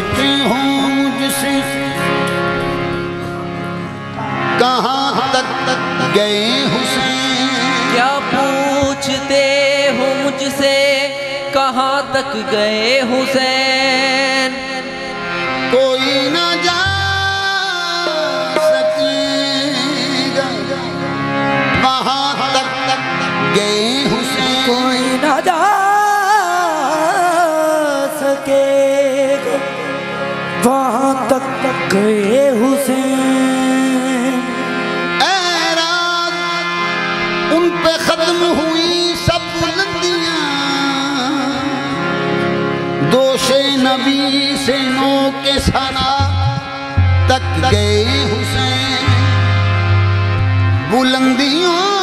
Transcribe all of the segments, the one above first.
कहती हूँ मुझसे। कहाँ तक तक गए हुसैन? क्या पूछते हो मुझसे, कहाँ तक गए हुसैन? गए हुसैन। रात, उन पे खत्म हुई सब बुलंदियाँ। दोषे नबी से नो के सना तक गए हुसैन। बुलंदियों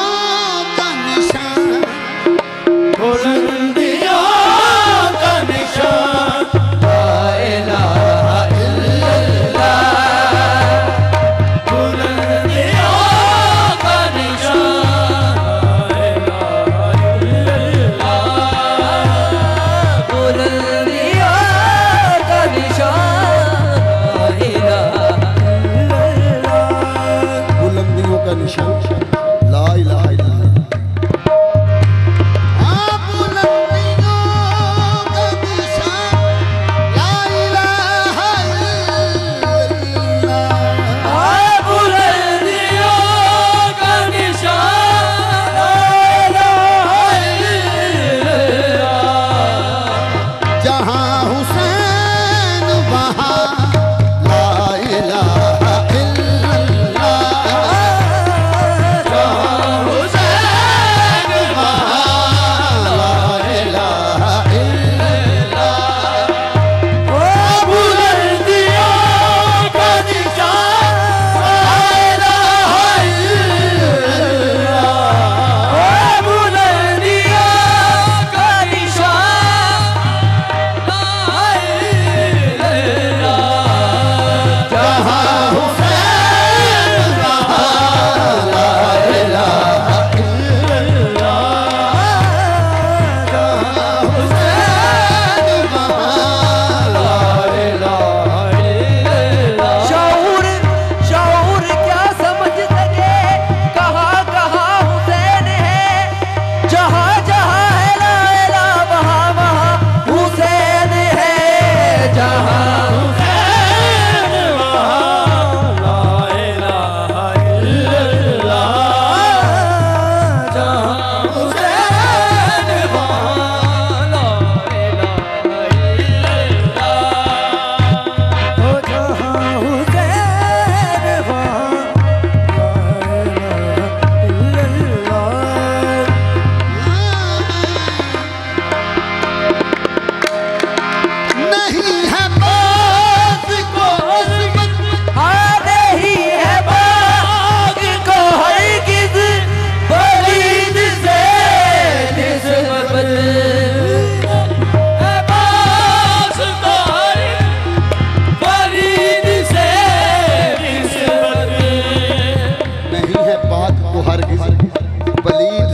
पाक को हरगिज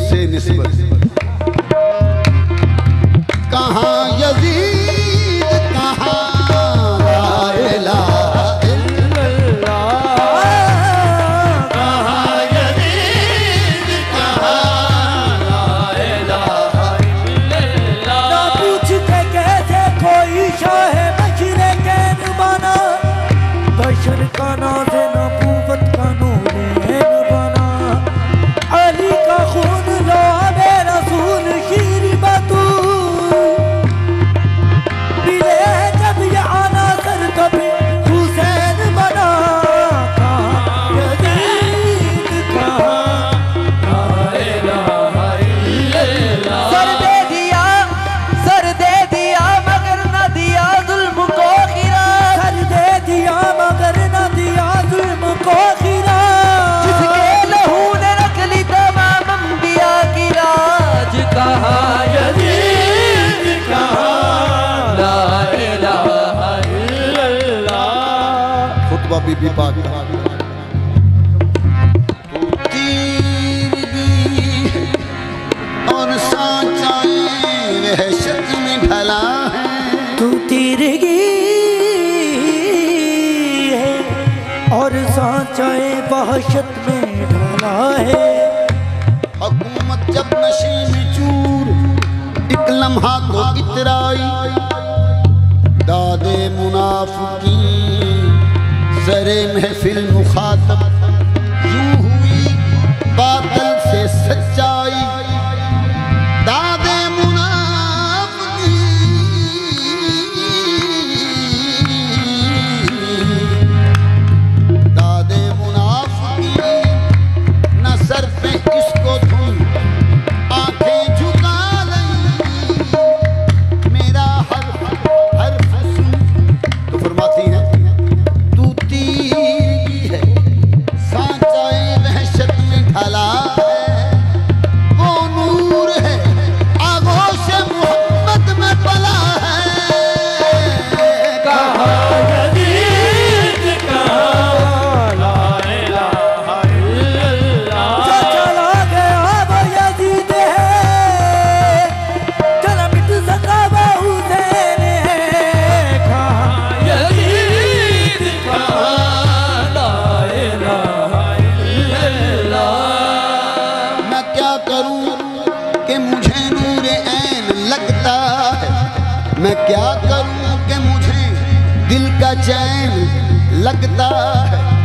से निस्बत। कहा यजी बीबी पाक और साचाई में ढला है तू है और में ढला है। हुकूमत जब नशे में चूर एक लम्हा को इतराई। दादे मुनाफ की महफिल मुखातब लगता है। मैं क्या करूँ कि मुझे दिल का चैन लगता है?